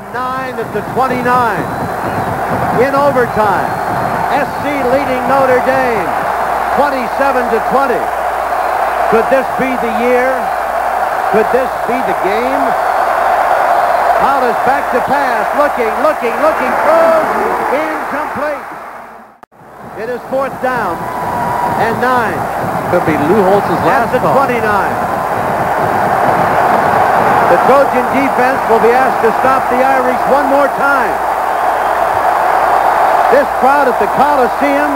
9 at the 29. In overtime, SC leading Notre Dame 27 to 20. Could this be the year? Could this be the game? Powlus back to pass, looking, looking, looking, throws, incomplete. It is fourth down and nine. Could be Lou Holtz's At last the call. 29. The Trojan defense will be asked to stop the Irish one more time. This crowd at the Coliseum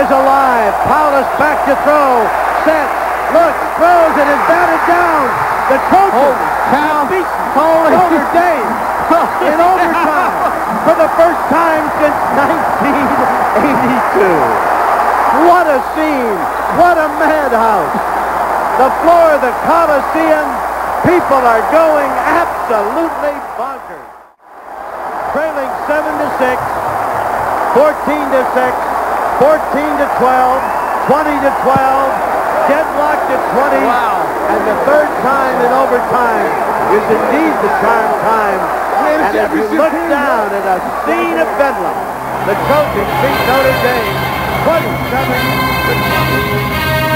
is alive. Powlus back to throw. Sets, looks, throws, and is batted down. The Trojans have beaten Notre Dame in overtime for the first time since 1982. What a scene. What a madhouse. The floor of the Coliseum, people are going absolutely bonkers. Trailing 7 to 6, 14 to 6, 14 to 12, 20 to 12, deadlocked at 20. Wow. And the third time in overtime is indeed the charm time. And if you look down at a scene of bedlam, the Trojans beat Notre Dame 27 to 20.